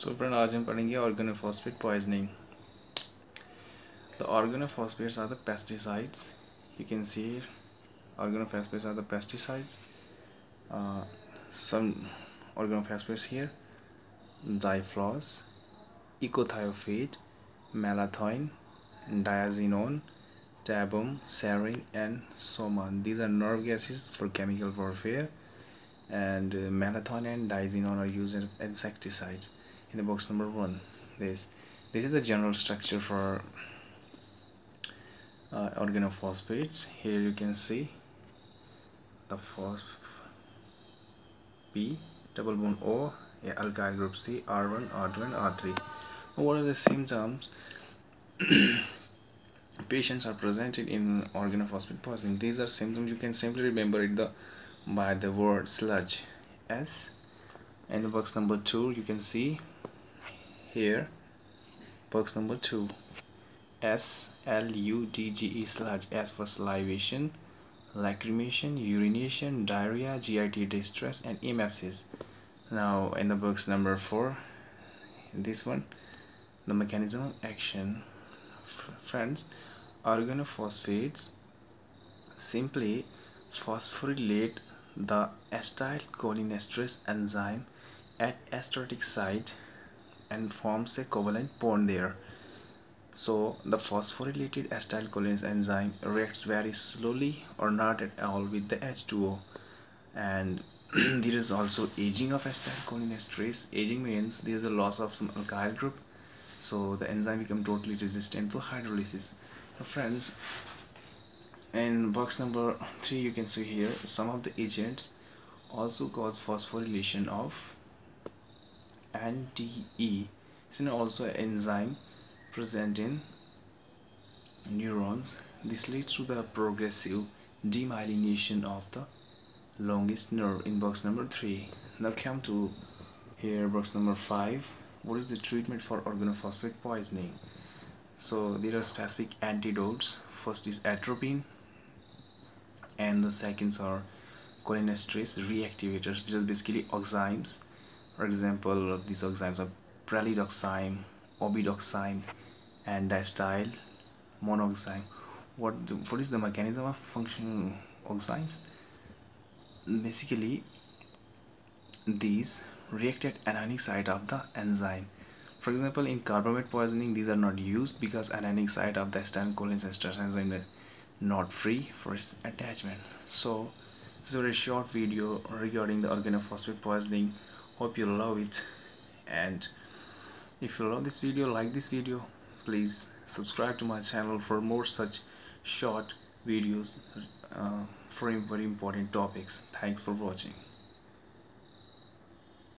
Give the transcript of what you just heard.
So friend आज हम पढ़ेंगे organophosphate poisoning the organophosphates are the pesticides you can see organophosphates are the pesticides some organophosphates here जाइफ्लॉस echothiophate malathion diazinon, tabun, sarin, and soman. These are nerve gases for chemical warfare, and uh, malathion and diazinon are used as insecticides in the box number one. This this is the general structure for uh, organophosphates. Here you can see the phosp P double bond O yeah, alkyl group C R1 R2 and R3 what are the symptoms? Patients are presented in organophosphate poisoning. These are symptoms you can simply remember it the by the word sludge. S and the box number two you can see here. Box number two. S L U D G E sludge S for salivation lacrimation urination diarrhea GIT distress and emesis. Now in the box number four this one the mechanism of action. Friends organophosphates simply phosphorylate the acetylcholinesterase enzyme at esteratic site and forms a covalent bond there. So the phosphorylated acetylcholinase enzyme reacts very slowly or not at all with the H2O and there is also aging of acetylcholinesterase aging means there is a loss of some alkyl group. So the enzyme become totally resistant to hydrolysis. So friends in box number 3 you can see here some of the agents also cause phosphorylation of NTE is also an enzyme present in neurons. This leads to the progressive demyelination of the longest nerve in box number 3. Now come to here box number 5. What is the treatment for organophosphate poisoning? So there are specific antidotes. First is atropine and the seconds are cholinesterase reactivators. These are basically oximes for example these enzymes are pralidoxime obidoxime and diacetyl monoxime. What what is the mechanism of function oximes? Basically these react at anionic site of the enzyme. For example in carbamate poisoning these are not used because anionic site of the acetylcholinesterase enzyme is not free for its attachment. So this is a very short video regarding the organophosphate poisoning hope you love it. And if you love this video like this video please subscribe to my channel for more such short videos uh, for very important topics. Thanks for watching